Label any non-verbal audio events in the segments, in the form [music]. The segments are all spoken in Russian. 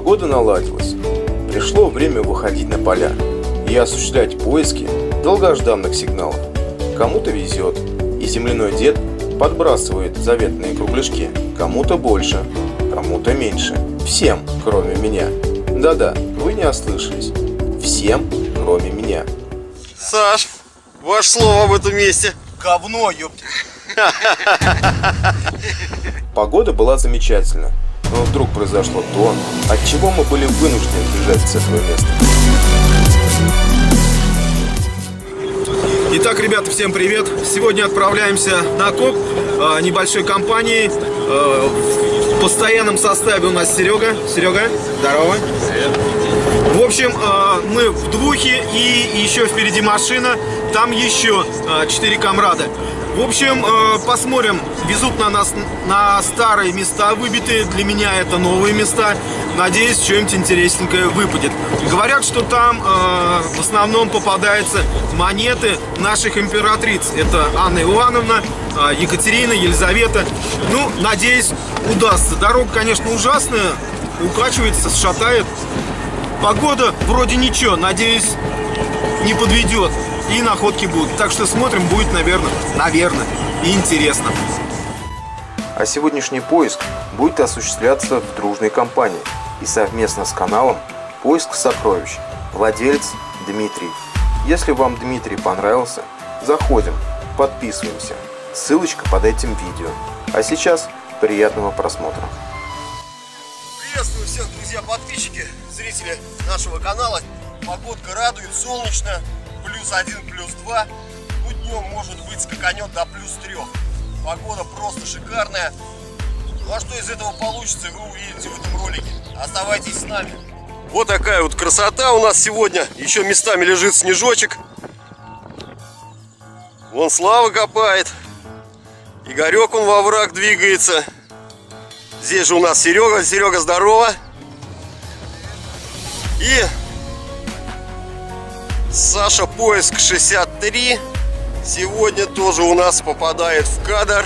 Погода наладилась. Пришло время выходить на поля и осуществлять поиски долгожданных сигналов. Кому-то везет, и земляной дед подбрасывает заветные кругляшки. Кому-то больше, кому-то меньше. Всем, кроме меня. Да-да, вы не ослышались. Всем, кроме меня. Саш, ваше слово об этом месте. Говно, ёпта. [laughs] Погода была замечательна, но вдруг произошло то, от чего мы были вынуждены бежать с этого места. Итак, ребята, всем привет! Сегодня отправляемся на КОП э, небольшой компании. Э, в постоянном составе у нас Серега. Серега, здорово. В общем, э, мы в двухе и еще впереди машина. Там еще четыре комрада. В общем, э, посмотрим. Везут на нас на старые места выбитые. Для меня это новые места. Надеюсь, что-нибудь интересненькое выпадет. Говорят, что там э, в основном попадаются монеты наших императриц. Это Анна Ивановна, э, Екатерина, Елизавета. Ну, надеюсь, удастся. Дорога, конечно, ужасная. Укачивается, шатает. Погода вроде ничего. Надеюсь, не подведет. И находки будут. Так что смотрим, будет, наверное, наверное, и интересно. А сегодняшний поиск будет осуществляться в дружной компании и совместно с каналом «Поиск сокровищ» владелец Дмитрий. Если вам Дмитрий понравился, заходим, подписываемся. Ссылочка под этим видео. А сейчас приятного просмотра. Приветствую всех, друзья, подписчики, зрители нашего канала. Погодка радует, солнечно, плюс один, плюс два. Ну, днем, может быть, скаканет до плюс трех. Погода просто шикарная. Ну, а что из этого получится, вы увидите в этом ролике. Оставайтесь с нами. Вот такая вот красота у нас сегодня. Еще местами лежит снежочек. Вон Слава копает. Игорек он во враг двигается. Здесь же у нас Серега. Серега, здорово. И Саша Поиск 63 сегодня тоже у нас попадает в кадр.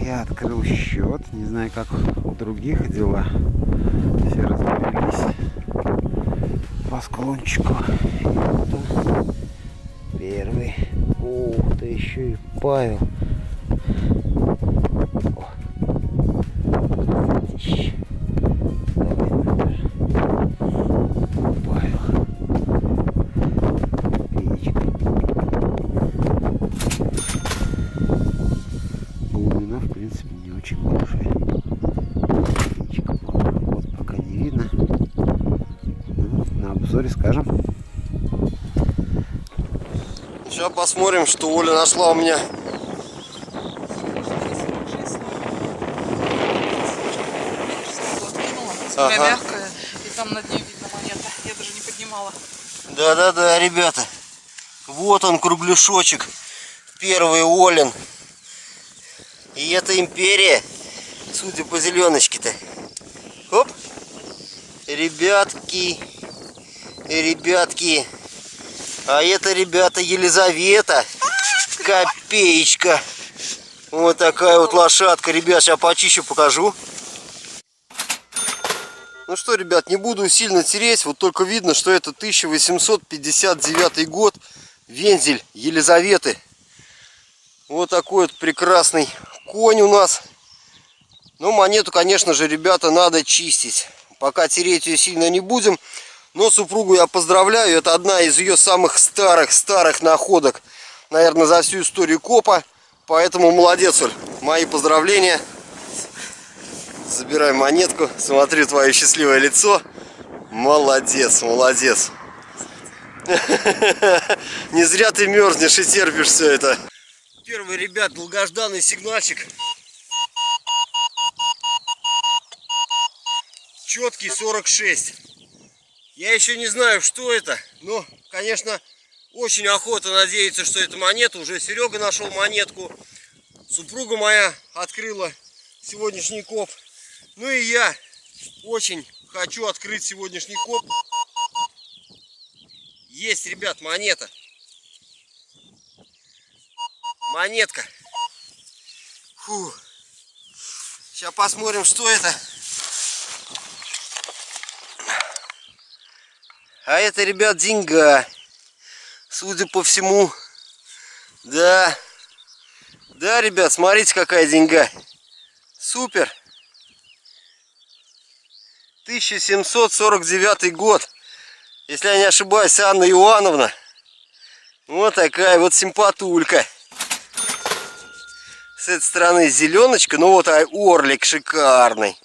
Я открыл счет, не знаю как у других дела. Все разбрелись по склончику. И вот он, первый. Ух ты, еще и Павел. Посмотрим, что Оля нашла у меня. Ага. мягкая, и там над ней видно монета. Я даже не поднимала. Да-да-да, ребята. Вот он, кругляшочек. Первый Олин. И это империя, судя по зеленочке-то. Оп. Ребятки. Ребятки. А это, ребята, Елизавета. Копеечка. Вот такая вот лошадка. Ребят, сейчас почище покажу. Ну что, ребят, не буду сильно тереть, вот только видно, что это 1859 год, вензель Елизаветы. Вот такой вот прекрасный конь у нас. Ну, монету, конечно же, ребята, надо чистить. Пока тереть ее сильно не будем. Но супругу я поздравляю, это одна из ее самых старых-старых находок, наверное, за всю историю копа. Поэтому молодец, Оль. Мои поздравления. Забирай монетку, смотрю твое счастливое лицо. Молодец, молодец. [laughs] Не зря ты мерзнешь и терпишь все это. Первый, ребят, долгожданный сигнальчик. Четкий 46. Я еще не знаю, что это, но, конечно, очень охота надеяться, что это монета. Уже Серега нашел монетку. Супруга моя открыла сегодняшний коп. Ну и я очень хочу открыть сегодняшний коп. Есть, ребят, монета. Монетка. Фу. Сейчас посмотрим, что это. А это, ребят, деньга. Судя по всему. Да. Да, ребят, смотрите, какая деньга. Супер. 1749 год. Если я не ошибаюсь, Анна Иоанновна. Вот такая вот симпатулька. С этой стороны зеленочка, ну вот а орлик шикарный.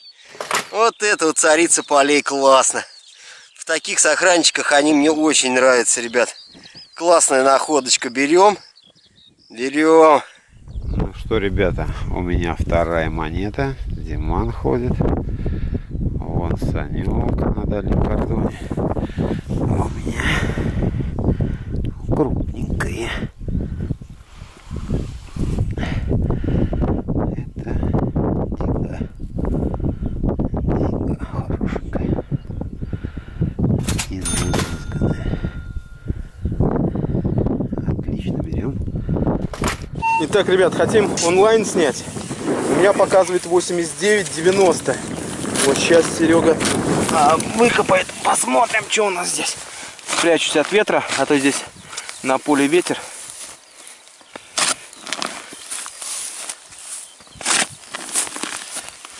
Вот это вот царица полей классно. Таких сохранчиках они мне очень нравятся, ребят. Классная находочка. Берем. Берем. Ну что, ребята, у меня вторая монета. Диман ходит. Вон Санек на дальнем кордоне. А у меня крупненькие. Это дига. Дига хорошенькая. Изысканная. Отлично, берем. Итак, ребят, хотим онлайн снять. У меня показывает 89,90. Вот сейчас Серега а, выкопает. Посмотрим, что у нас здесь. Спрячусь от ветра, а то здесь на поле ветер.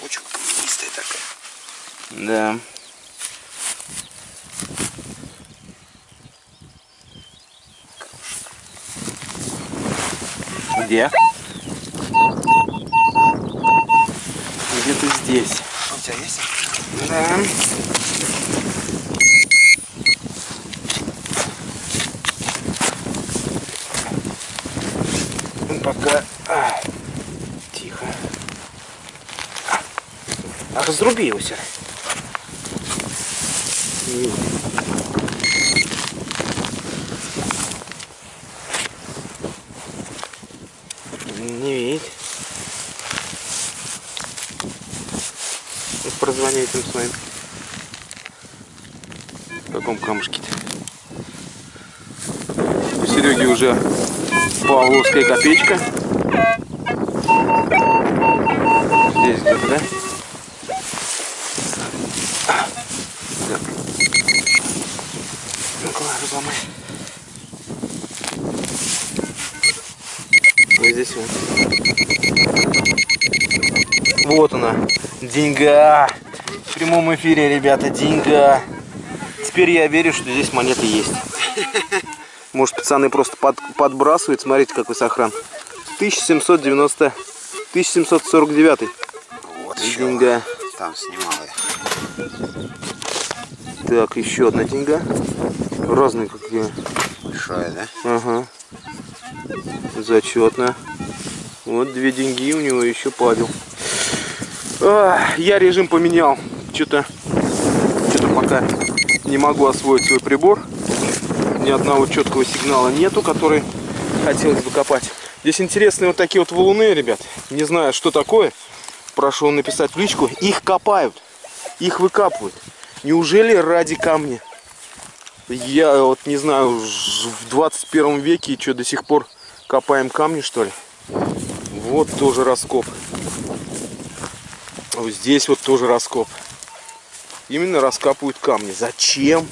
Очень каменистая такая. Да. Где? Где-то здесь. У тебя есть? Да. Ну, Пока... а, Тихо. А разруби его, Прозвони этим своим. В каком камушке-то? У Сереги уже Павловская копеечка. Здесь где-то, да? Так. Ну-ка, разломай. Вот здесь вот. Вот она. Деньга. В прямом эфире, ребята, деньга. Теперь я верю, что здесь монеты есть. Может, пацаны просто под- подбрасывают. Смотрите, какой сохран. 1790... 1749. Вот Деньга. Там снимал я. Так, еще одна деньга. Разные какие. Большая, да? Ага. Зачетно. Вот две деньги у него еще Павел. А, я режим поменял. Что-то что-то пока не могу освоить свой прибор. Ни одного четкого сигнала нету, который хотелось бы копать. Здесь интересные вот такие вот валуны, ребят. Не знаю, что такое. Прошу написать в личку. Их копают. Их выкапывают. Неужели ради камня? Я вот не знаю, в 21 веке что до сих пор копаем камни, что ли? Вот тоже раскоп. Вот здесь вот тоже раскоп. Именно раскапывают камни. Зачем?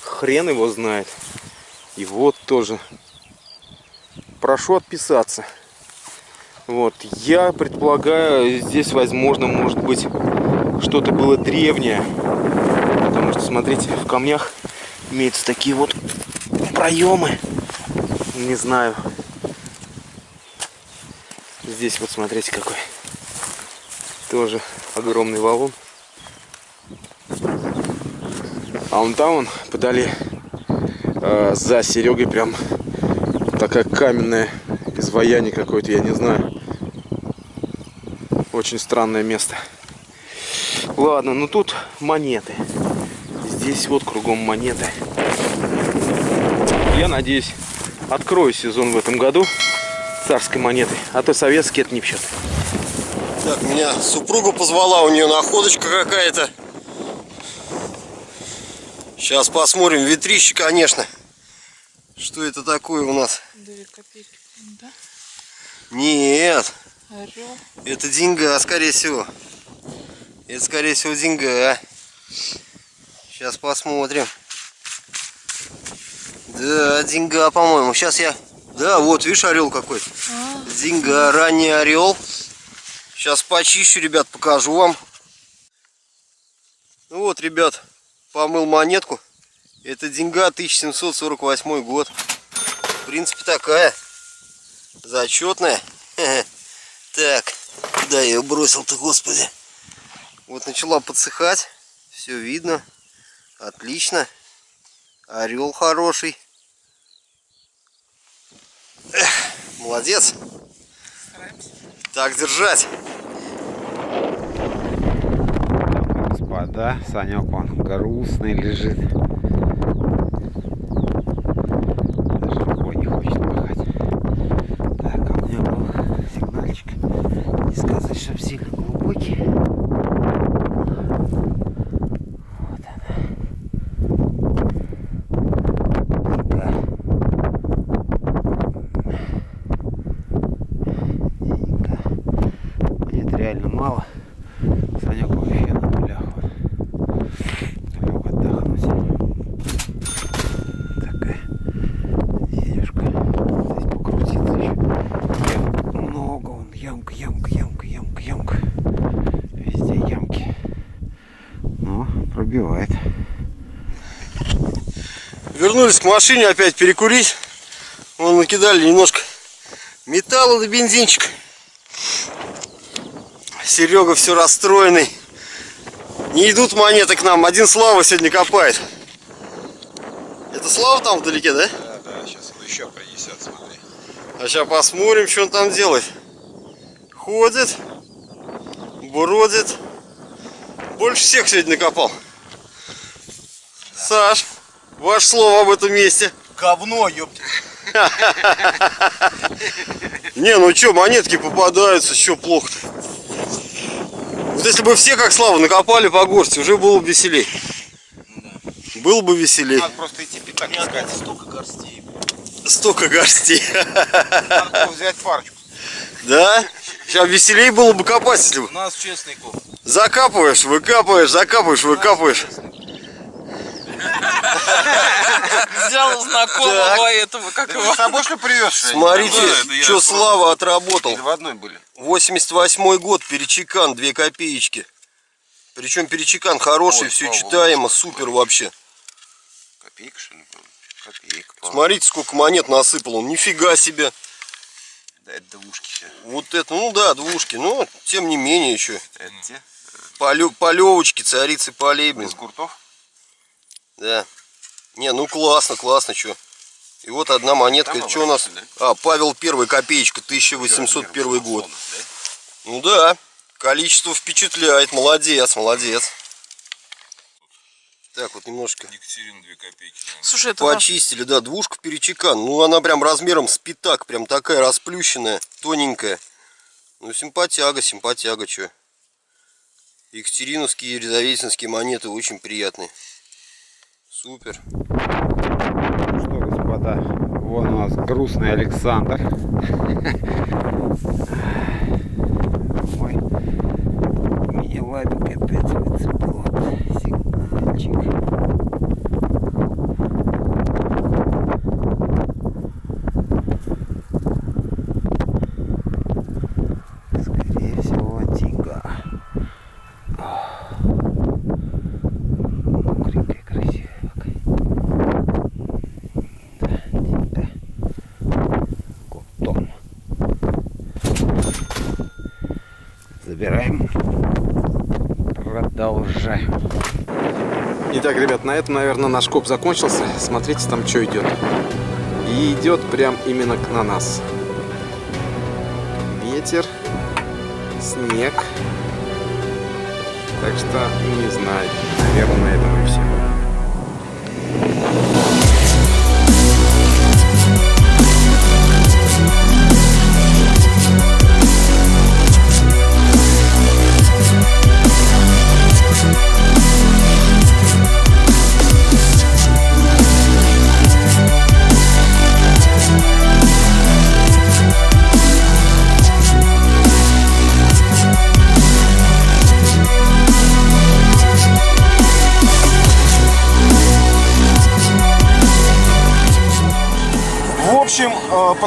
Хрен его знает. И вот тоже. Прошу отписаться. Вот, я предполагаю, здесь, возможно, может быть, что-то было древнее. Потому что, смотрите, в камнях имеются такие вот проемы. Не знаю. Здесь вот смотрите какой. Тоже огромный валун. А вон там он подали э, за Серегой прям такая каменная изваяние какое-то, я не знаю. Очень странное место. Ладно, ну тут монеты. Здесь вот кругом монеты. Я надеюсь, открою сезон в этом году царской монеты. А то советские это не в счет. Так, меня супруга позвала, у нее находочка какая-то. Сейчас посмотрим, ветрище, конечно. Что это такое у нас? Две копейки, да? Нет, Орел. это деньга, скорее всего. Это, скорее всего, деньга. Сейчас посмотрим. Да, деньга, по-моему. Сейчас я... Да, вот, видишь, орел какой. Деньга, ранний орел. Сейчас почищу, ребят, покажу вам. Ну вот, ребят, помыл монетку. Это деньга 1748 год. В принципе, такая. Зачетная. [laughs] Так, куда я ее бросил-то, господи. Вот начала подсыхать. Все видно. Отлично. Орел хороший. Эх, молодец. Так держать. Господа, Санек он грустный лежит. Даже рукой не хочет махать. Так, а у меня был сигнальчик. Не сказать, чтобы сильно глубокий. Вот она. Деньга. Деньга. Нет, реально мало. Санек вообще на нулях. Лег отдохнуть. Такая денежка. Здесь покрутиться еще. Ям много он. Ямка, ямка, ямка, ямка, ямка. Везде ямки. Ну, пробивает. Вернулись к машине опять перекурить. Вон накидали немножко металла на бензинчик. Серега все расстроенный. Не идут монеты к нам. Один Слава сегодня копает. Это Слава там вдалеке, да? Да, да, сейчас он еще принесет, смотри. А сейчас посмотрим, что он там делает. Ходит, бродит. Больше всех сегодня накопал. Саш, ваше слово об этом месте. Говно, ёпта. Не, ну что, монетки попадаются, что плохо-то? Вот если бы все, как Слава, накопали по горсти, уже было бы веселей. Было бы веселей. Надо просто идти пятак искать. Столько горстей. Столько горстей. Надо взять парочку. Да? Сейчас веселей было бы копать, если бы. У нас честный коп. Закапываешь, выкапываешь, закапываешь, выкапываешь. Взял знакомого этого, как его. с собой что привез? Смотрите, что Слава отработал. В одной были. 88 год, перечекан, 2 копеечки. Причем перечекан хороший, все читаемо, супер вообще. Копейка, что ли? Копейка. Смотрите, сколько монет насыпал он. Нифига себе. Да, это двушки. Вот это, ну да, двушки, но тем не менее еще. Это те? Полевочки, царицы полей, блин. Без гуртов? Да. Не, ну классно, классно, что. И вот одна монетка, Там что у нас? обратно, А, Павел Первый, копеечка, 1801 год. Да? Ну да, количество впечатляет, молодец, молодец. Так, вот немножко Екатерина 2 копейки. Слушай, это наш- почистили, да, двушка перечекан. Ну, она прям размером с пятак, прям такая расплющенная, тоненькая. Ну, симпатяга, симпатяга, что. Екатериновские и Елизаветинские монеты очень приятные. Супер. Что, господа, вон у нас грустный Александр. [laughs] Ой, меня лапик опять выцепил. Вот, Сигнальчик. Скорее всего, тига. Мокренькая, красивая какая. Да, тига. Коптон. Забираем. Продолжаем. Итак, ребят, на этом, наверное, наш коп закончился. Смотрите, там что идет. И идет прям именно на нас. Ветер, снег. Так что, не знаю, наверное, на этом и все.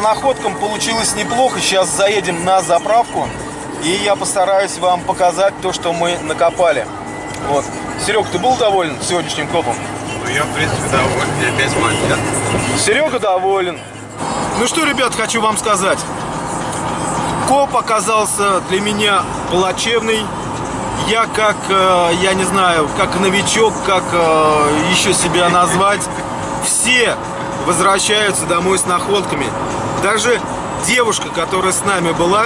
Находкам получилось неплохо. Сейчас заедем на заправку. И я постараюсь вам показать то, что мы накопали. Вот. Серег, ты был доволен сегодняшним копом? Ну, я, в принципе, доволен. Мне 5 монет. Серега доволен. Ну что, ребят, хочу вам сказать. Коп оказался для меня плачевный. Я как, э, я не знаю, как новичок, как э, еще себя назвать, все возвращаются домой с находками. Даже девушка, которая с нами была,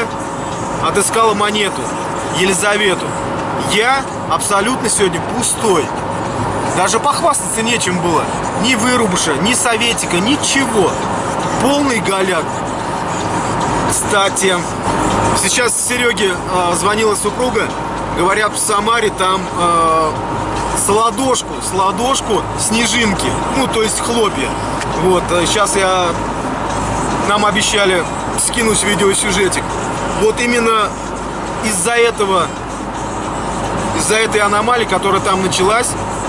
отыскала монету, Елизавету. Я абсолютно сегодня пустой. Даже похвастаться нечем было. Ни вырубыша, ни советика, ничего. Полный голяк. Кстати, сейчас Сереге э, звонила супруга. Говорят, в Самаре там э, сладошку, сладошку снежинки. Ну, то есть хлопья. Вот, сейчас я... Нам обещали скинуть видеосюжетик. Вот именно из-за этого, из-за этой аномалии, которая там началась,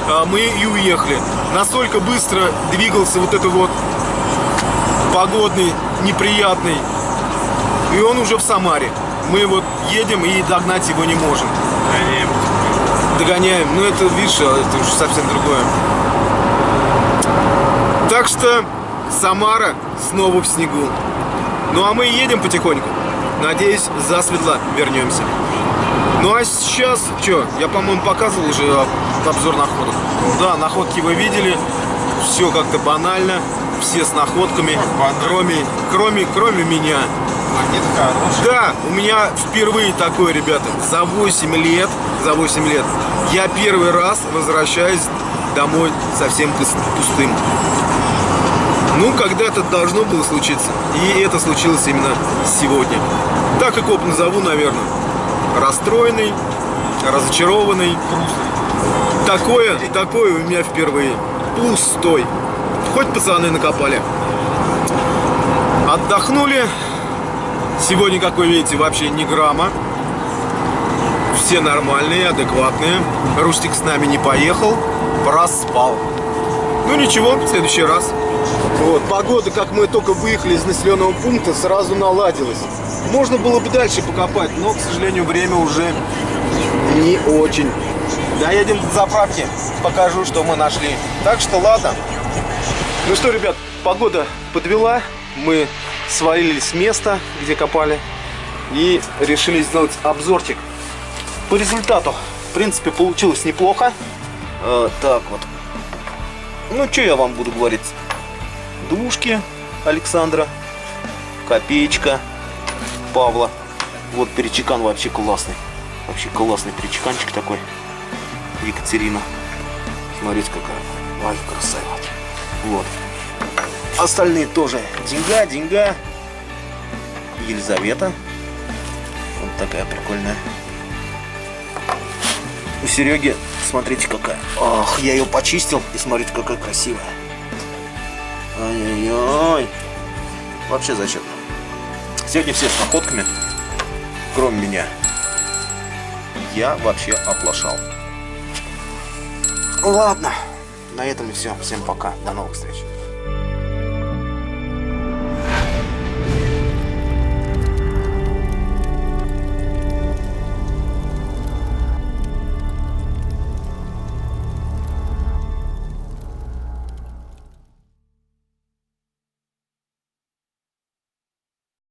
э, мы и уехали. Настолько быстро двигался вот этот вот погодный, неприятный. И он уже в Самаре. Мы вот едем и догнать его не можем. Догоняем. Ну это, видишь, это уже совсем другое. Так что Самара снова в снегу. Ну а мы едем потихоньку. Надеюсь, засветло вернемся. Ну а сейчас, что, я, по-моему, показывал уже обзор находок. Да, находки вы видели. Все как-то банально. Все с находками, кроме, кроме, кроме меня. Да, у меня впервые такое, ребята, за 8 лет, за 8 лет, я первый раз возвращаюсь домой совсем пус- пустым. Ну, когда-то должно было случиться, и это случилось именно сегодня. Так и коп назову, наверное. Расстроенный, разочарованный. Такое, такое у меня впервые. Пустой. Хоть пацаны накопали. Отдохнули, Сегодня, как вы видите, вообще ни грамма. Все нормальные, адекватные. Рустик с нами не поехал, проспал. Ну ничего, в следующий раз. Вот, погода, как мы только выехали из населенного пункта, сразу наладилась. Можно было бы дальше покопать, но, к сожалению, время уже не очень. Доедем до заправки, покажу, что мы нашли. Так что ладно. Ну что, ребят, погода подвела. Мы свалились с места, где копали. И решили сделать обзорчик. По результату, в принципе, получилось неплохо. Э, так вот. Ну, что я вам буду говорить? Двушки Александра. Копеечка Павла. Вот перечекан вообще классный. Вообще классный перечеканчик такой. Екатерина. Смотрите какая. Ай, красава. Вот. Остальные тоже деньга, деньга. Елизавета. Вот такая прикольная. У Сереги, смотрите какая. Ах, я ее почистил. И смотрите, какая красивая. Ай-яй-яй. Вообще зачем? Сегодня все с находками. Кроме меня. Я вообще оплошал. Ладно. На этом все. Всем пока. До новых встреч.